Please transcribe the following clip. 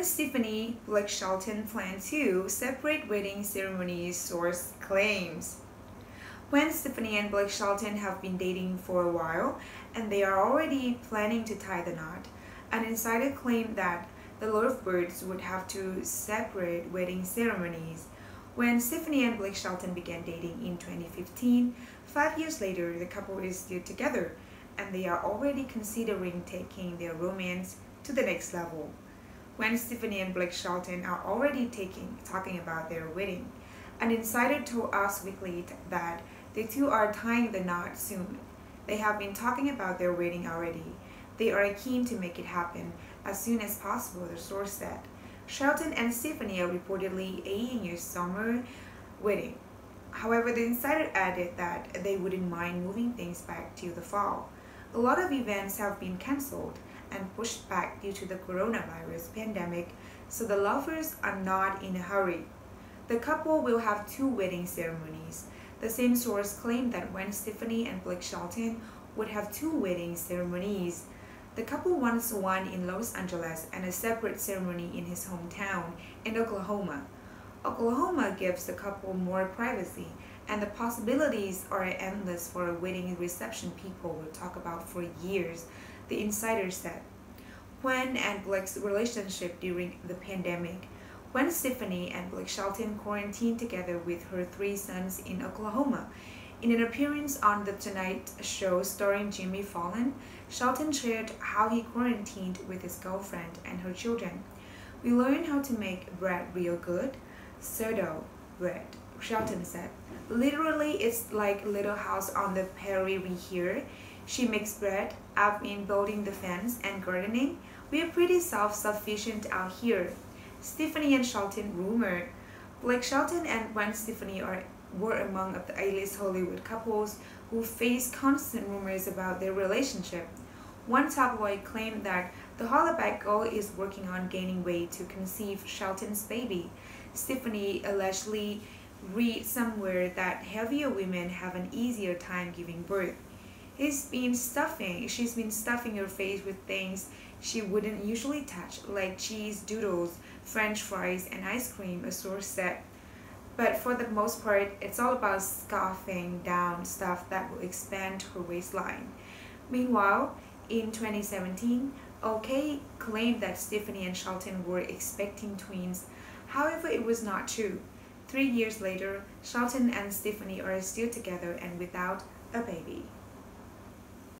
Gwen Stefani Blake Shelton planned to separate wedding ceremonies, source claims. Gwen Stefani and Blake Shelton have been dating for a while and they are already planning to tie the knot, an insider claimed that the Lovebirds would have to separate wedding ceremonies. Gwen Stefani and Blake Shelton began dating in 2015, five years later, the couple is still together and they are already considering taking their romance to the next level. Gwen Stefani and Blake Shelton are already taking, talking about their wedding, an insider told Us Weekly that the two are tying the knot soon. They have been talking about their wedding already. They are keen to make it happen as soon as possible, the source said. Shelton and Stefani are reportedly aiming a summer wedding. However, the insider added that they wouldn't mind moving things back to the fall. A lot of events have been cancelled and pushed back due to the coronavirus pandemic, so the lovers are not in a hurry. The couple will have two wedding ceremonies. The same source claimed that Gwen Stefani and Blake Shelton would have two wedding ceremonies, the couple wants one in Los Angeles and a separate ceremony in his hometown in Oklahoma. Oklahoma gives the couple more privacy and the possibilities are endless for a wedding reception people will talk about for years, the insider said. Gwen and Blake's relationship during the pandemic, Gwen Stefani and Blake Shelton quarantined together with her three sons in Oklahoma. In an appearance on The Tonight Show starring Jimmy Fallon, Shelton shared how he quarantined with his girlfriend and her children. We learned how to make bread real good, sourdough bread, Shelton said. Literally, it's like Little House on the Prairie here. She makes bread. I've been building the fence and gardening. We're pretty self-sufficient out here. Stefani and Shelton rumored. Blake Shelton and Gwen Stefani are were among the A-list Hollywood couples who face constant rumors about their relationship. One tabloid claimed that the Hollaback girl is working on gaining weight to conceive Shelton's baby. Stefani allegedly read somewhere that heavier women have an easier time giving birth. He's been stuffing, she's been stuffing her face with things she wouldn't usually touch, like cheese doodles, french fries, and ice cream, a source said. But for the most part, it's all about scarfing down stuff that will expand her waistline. Meanwhile, in 2017, OK claimed that Stefani and Shelton were expecting twins. However, it was not true. Three years later, Shelton and Stefani are still together and without a baby.